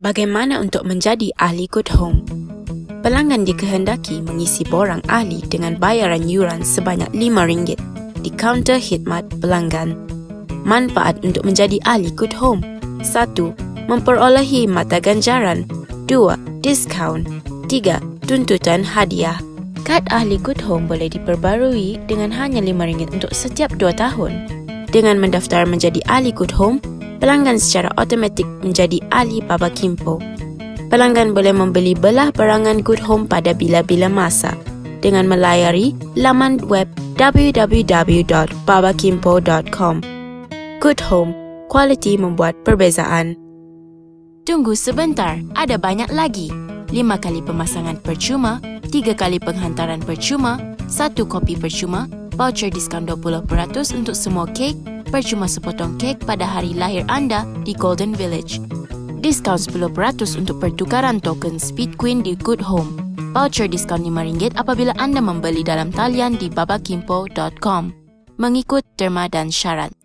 Bagaimana untuk menjadi ahli Good Home? Pelanggan dikehendaki mengisi borang ahli dengan bayaran yuran sebanyak RM5 di kaunter khidmat pelanggan. Manfaat untuk menjadi ahli Good Home 1. Memperolehi mata ganjaran 2. Diskaun 3. Tuntutan hadiah Kad ahli Good Home boleh diperbarui dengan hanya RM5 untuk setiap 2 tahun. Dengan mendaftar menjadi ahli Good Home, pelanggan secara automatik menjadi ahli Baba Kimpo. Pelanggan boleh membeli belah barangan Good Home pada bila-bila masa dengan melayari laman web www.babakimpo.com. Good Home, kualiti membuat perbezaan. Tunggu sebentar, ada banyak lagi. 5 kali pemasangan percuma, 3 kali penghantaran percuma, 1 kopi percuma, voucher diskaun 20% untuk semua kek percuma sepotong kek pada hari lahir anda di Golden Village. Diskaun 10% untuk pertukaran token Speed Queen di Good Home. Voucher diskaun RM5 apabila anda membeli dalam talian di babakimpo.com. Mengikut terma dan syarat.